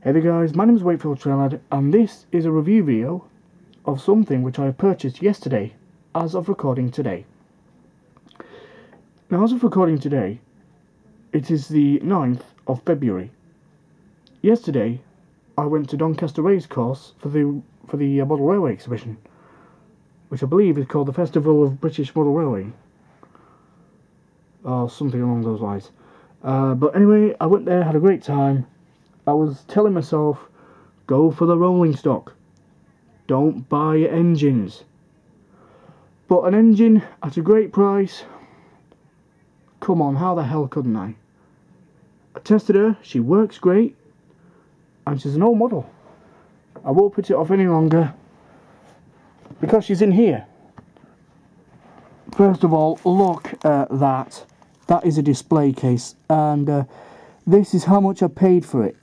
Hey there guys, my name is Wakefield TrainLad and this is a review video of something which I purchased yesterday as of recording today. Now as of recording today, it is the 9th of February. Yesterday I went to Doncaster Racecourse for the for the uh, Model Railway exhibition, which I believe is called the Festival of British Model Railway, or something along those lines. Uh, but anyway, I went there, had a great time. I was telling myself, go for the rolling stock. Don't buy engines. But an engine at a great price, come on, how the hell couldn't I? I tested her, she works great, and she's an old model. I won't put it off any longer because she's in here. First of all, look at that. That is a display case, and uh, this is how much I paid for it.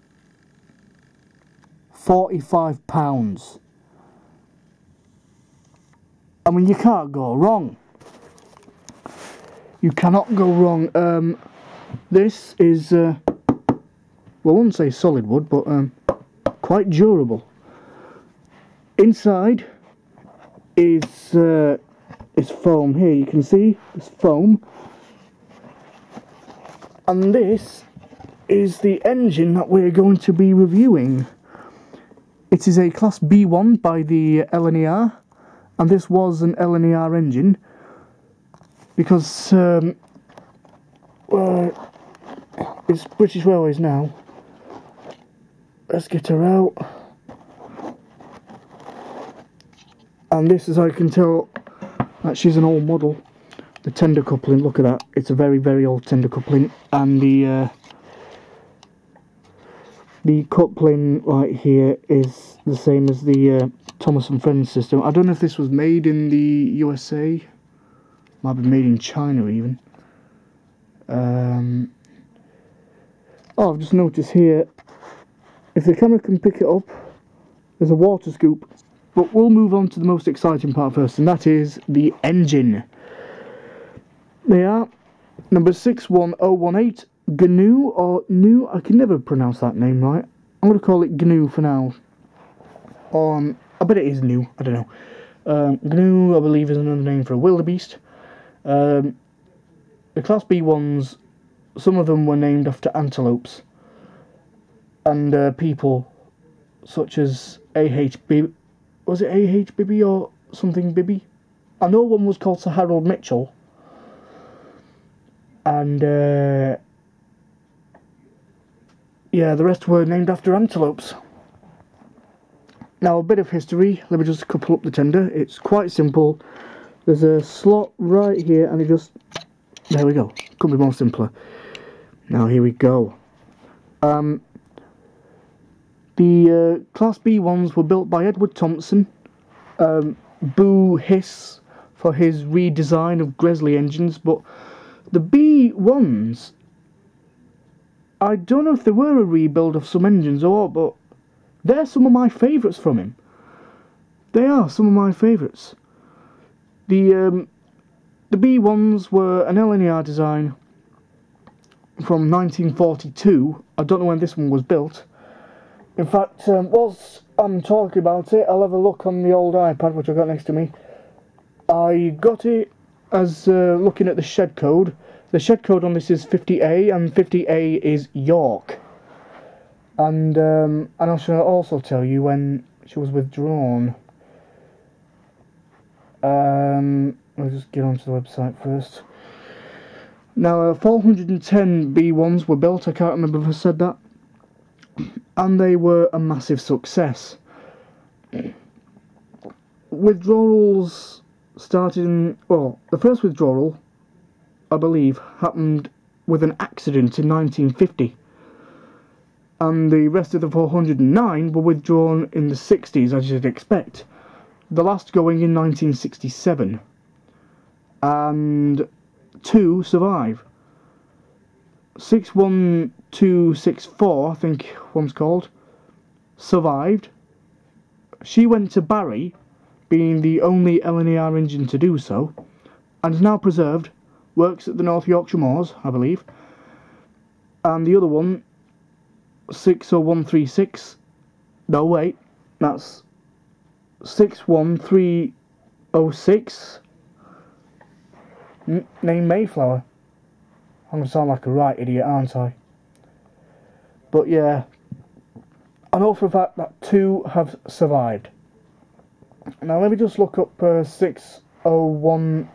£45. I mean, you can't go wrong. You cannot go wrong. Um, this is, uh, well, I wouldn't say solid wood, but um, quite durable. Inside is uh, is foam here. You can see this foam, and this is the engine that we're going to be reviewing. It is a Class B1 by the LNER, and this was an LNER engine because um, it's British Railways now. Let's get her out. And this, as I can tell, that she's an old model. The tender coupling, look at that. It's a very, very old tender coupling. And the uh, the coupling right here is the same as the uh, Thomas and Friends system. I don't know if this was made in the USA. Might be made in China even. Um, oh, I've just noticed here, if the camera can pick it up, there's a water scoop. But we'll move on to the most exciting part first, and that is the engine. They are number 61018 GNU or New, I can never pronounce that name right. I'm going to call it GNU for now. Um, I bet it is new, I don't know. Um, GNU, I believe, is another name for a wildebeest. Um, the Class B ones, some of them were named after antelopes. And uh, people such as A.H. Was it A.H. Bibby or something Bibby? I know one was called Sir Harold Mitchell. And uh, yeah, the rest were named after antelopes. Now, a bit of history. Let me just couple up the tender. It's quite simple. There's a slot right here, and it just... There we go. Couldn't be more simpler. Now, here we go. Um, the uh, Class B ones were built by Edward Thompson. Um, boo hiss for his redesign of Gresley engines, but the B ones I don't know if they were a rebuild of some engines or but they're some of my favourites from him. They are some of my favourites. The um, the B ones were an LNER design from 1942. I don't know when this one was built. In fact, um, whilst I'm talking about it, I'll have a look on the old iPad which I've got next to me. I got it as uh, looking at the shed code the shed code on this is 50A, and 50A is York. And um, and I shall also tell you when she was withdrawn. Um, I'll just get onto the website first. Now, uh, 410 B1s were built, I can't remember if I said that. And they were a massive success. Withdrawals started in, well, the first withdrawal I believe, happened with an accident in 1950. And the rest of the 409 were withdrawn in the 60s, as you'd expect. The last going in 1967. And two survive. 61264, I think one's called, survived. She went to Barry, being the only LNER engine to do so, and is now preserved works at the North Yorkshire Moors, I believe. And the other one 60136. No, wait, that's 61306. N- name Mayflower. I'm gonna sound like a right idiot, aren't I? But yeah, I know for a fact that two have survived. Now let me just look up uh, 601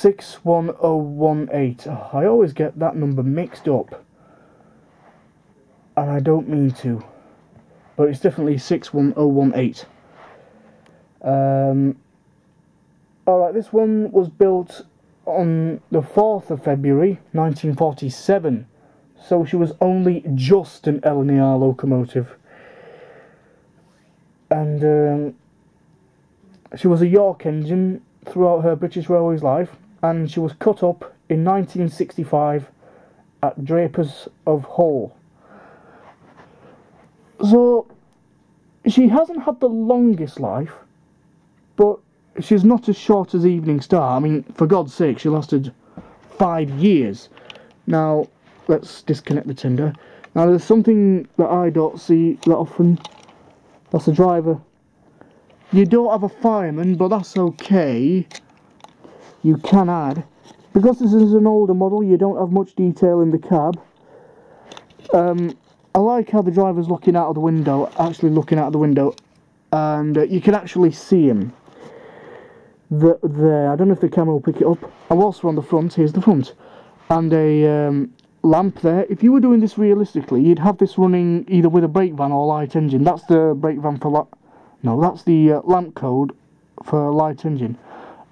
61018. Oh, I always get that number mixed up. And I don't mean to. But it's definitely 61018. Um, Alright, this one was built on the 4th of February 1947. So she was only just an LNER locomotive. And um, she was a York engine throughout her British Railways life, and she was cut up in 1965 at Drapers of Hull. So, she hasn't had the longest life, but she's not as short as Evening Star. I mean, for God's sake, she lasted five years. Now, let's disconnect the tender. Now, there's something that I don't see that often. That's a driver you don't have a fireman, but that's okay. You can add. Because this is an older model, you don't have much detail in the cab. Um, I like how the driver's looking out of the window, actually looking out of the window, and uh, you can actually see him. The, there, I don't know if the camera will pick it up. And whilst on the front, here's the front. And a um, lamp there. If you were doing this realistically, you'd have this running either with a brake van or light engine. That's the brake van for no, that's the uh, lamp code for light engine.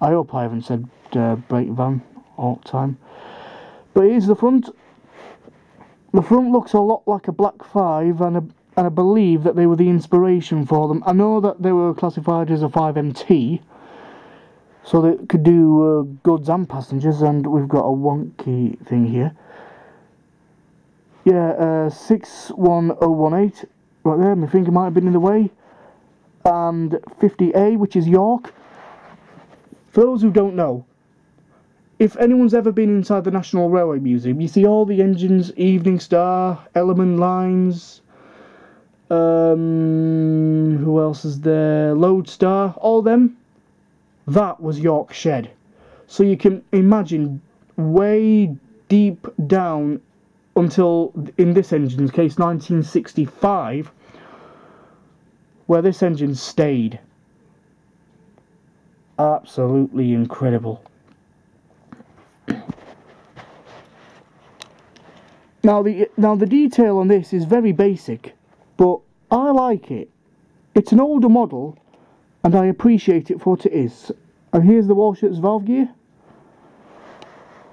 I hope I haven't said uh, brake van all the time. But here's the front. The front looks a lot like a Black 5 and, a, and I believe that they were the inspiration for them. I know that they were classified as a 5MT, so they could do uh, goods and passengers, and we've got a wonky thing here. Yeah, uh, 61018, right there, my finger might have been in the way and 50A, which is York. For those who don't know, if anyone's ever been inside the National Railway Museum, you see all the engines, Evening Star, Ellerman Lines, um, who else is there? Lodestar, all them. That was York Shed. So you can imagine way deep down until, in this engine's case, 1965, where this engine stayed. Absolutely incredible. Now the now the detail on this is very basic, but I like it. It's an older model, and I appreciate it for what it is. And here's the Walschaerts valve gear.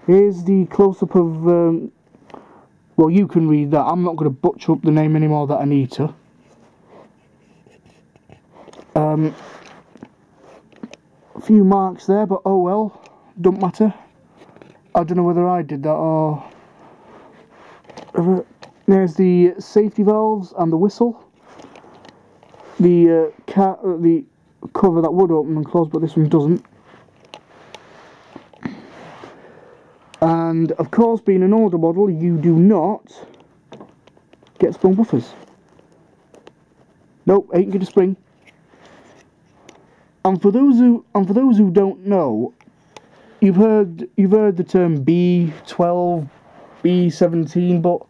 Here's the close-up of. Um, well, you can read that. I'm not going to butcher up the name anymore that I need to. Um, a few marks there, but oh well, don't matter. I don't know whether I did that or... There's the safety valves and the whistle. The uh, uh, the cover that would open and close, but this one doesn't. And of course, being an older model, you do not get spring buffers. Nope, ain't get a spring. And for those who and for those who don't know, you've heard you've heard the term B12, B17, but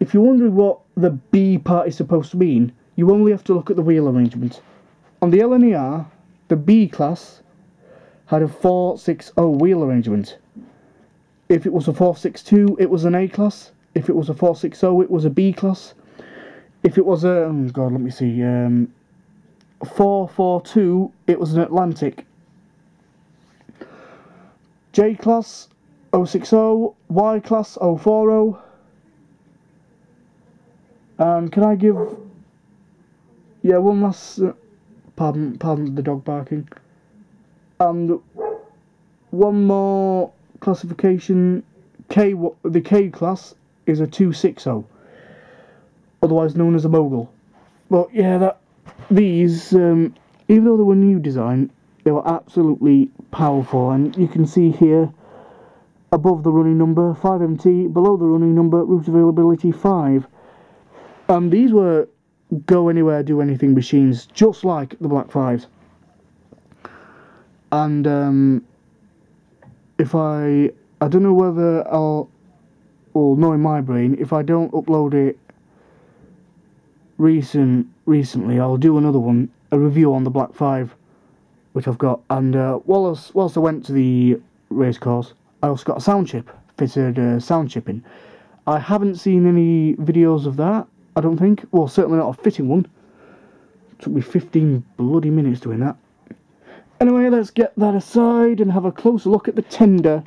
if you're wondering what the B part is supposed to mean, you only have to look at the wheel arrangement. On the LNER, the B class had a 460 wheel arrangement. If it was a 462, it was an A class. If it was a 460, it was a B class. If it was a, oh god, let me see, um, 442, it was an Atlantic. J class 060, Y class 040. And can I give. Yeah, one last. Uh, pardon, pardon the dog barking. And one more classification. K, the K class is a 260, otherwise known as a mogul. But yeah, that these, um, even though they were new design, they were absolutely powerful. And you can see here above the running number 5MT, below the running number route availability 5. And these were go anywhere, do anything machines, just like the Black 5s. And um, if I, I don't know whether I'll, well, knowing my brain, if I don't upload it recent recently, I'll do another one, a review on the Black 5, which I've got. And uh, whilst, whilst I went to the race course, I also got a sound chip, fitted uh, sound chip in. I haven't seen any videos of that, I don't think. Well, certainly not a fitting one. Took me 15 bloody minutes doing that. Anyway, let's get that aside and have a closer look at the tender.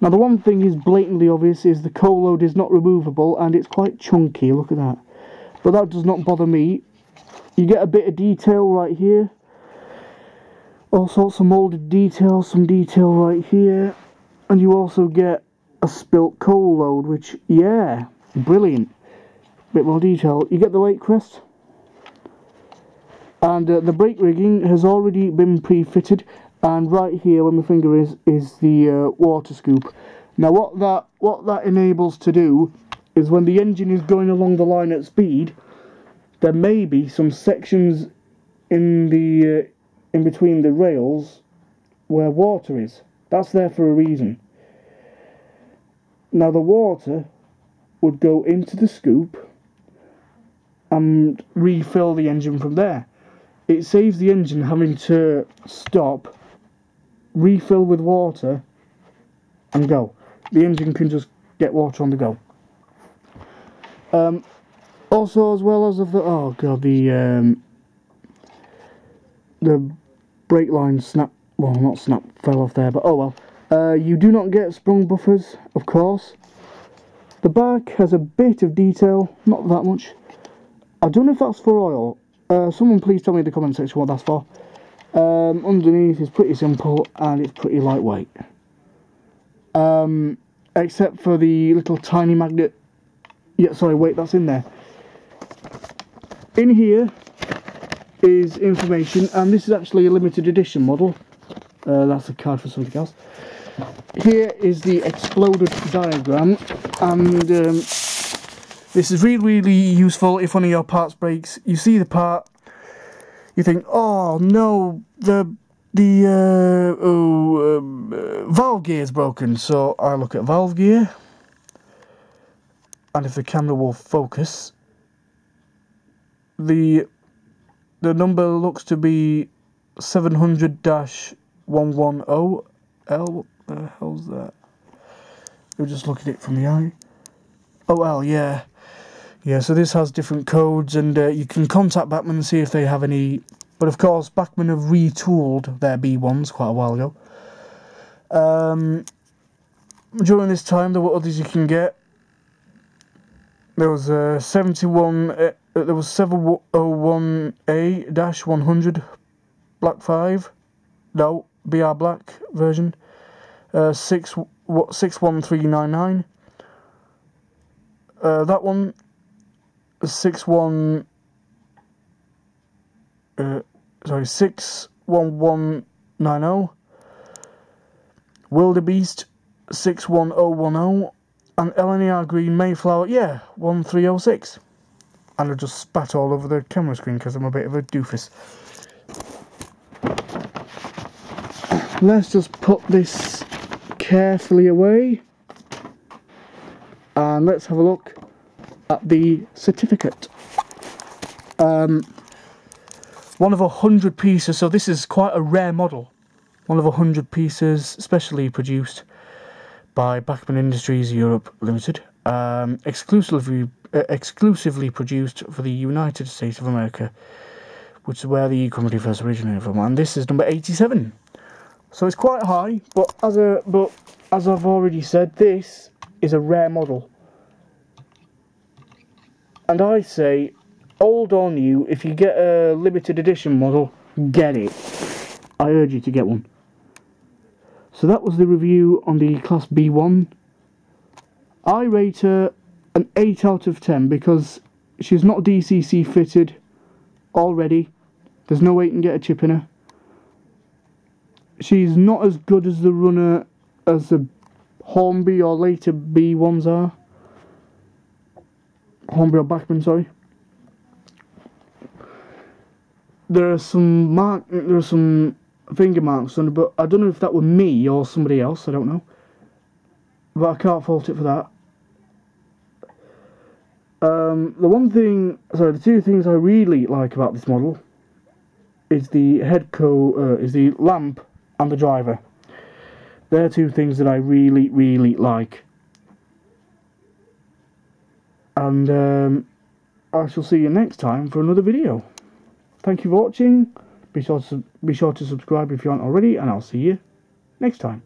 Now, the one thing is blatantly obvious is the coal load is not removable and it's quite chunky, look at that. But that does not bother me. You get a bit of detail right here. All sorts of moulded detail, some detail right here. And you also get a spilt coal load, which, yeah, brilliant. Bit more detail. You get the late crest. And uh, the brake rigging has already been pre-fitted. And right here, where my finger is, is the uh, water scoop. Now, what that what that enables to do is when the engine is going along the line at speed, there may be some sections in the uh, in between the rails where water is. That's there for a reason. Now the water would go into the scoop and refill the engine from there. It saves the engine having to stop, refill with water, and go. The engine can just get water on the go. Um, also, as well as of the oh god, the um, the brake line snap. Well, not snap, fell off there, but oh well. Uh, you do not get sprung buffers, of course. The back has a bit of detail, not that much. I don't know if that's for oil. Uh, someone please tell me in the comment section what that's for. Um, underneath is pretty simple and it's pretty lightweight. Um, except for the little tiny magnet. Yeah, sorry, wait, that's in there. In here is information, and this is actually a limited edition model. Uh, that's a card for something else. Here is the exploded diagram and um, this is really really useful if one of your parts breaks. You see the part you think oh no the the uh, oh, um, uh, valve gear is broken. So I look at valve gear and if the camera will focus the the number looks to be 700-110L the hell's that? We'll just look at it from the eye. Oh yeah. Yeah, so this has different codes and uh, you can contact Bachmann and see if they have any... But of course, Bachmann have retooled their B1s quite a while ago. Um, during this time, there were others you can get. There was a uh, 71... Uh, there was 701A-100 Black 5. No, BR Black version uh, six what six one three nine nine. Uh, that one six one. Uh, sorry, six one one nine zero. Wildebeest six one zero one zero, and LNER Green Mayflower, yeah, one three zero six. And I just spat all over the camera screen because I'm a bit of a doofus. Let's just put this carefully away and let's have a look at the certificate. Um, one of a hundred pieces, so this is quite a rare model. One of a hundred pieces, specially produced by Bachmann Industries Europe Limited, um, exclusively uh, exclusively produced for the United States of America, which is where the E-Comedy first originated from. And this is number 87. So it's quite high, but as a but as I've already said, this is a rare model. And I say, old on you, if you get a limited edition model, get it. I urge you to get one. So that was the review on the Class B1. I rate her an 8 out of 10 because she's not DCC fitted already. There's no way you can get a chip in her she's not as good as the runner as the Hornby or later B1s are. Hornby or Bachmann, sorry. There are some mark. There are some finger marks on it, but I don't know if that were me or somebody else. I don't know. But I can't fault it for that. Um, the one thing, sorry, the two things I really like about this model is the head co, uh, is the lamp and the driver. They're two things that I really, really like. And um, I shall see you next time for another video. Thank you for watching. Be sure to be sure to subscribe if you aren't already, and I'll see you next time.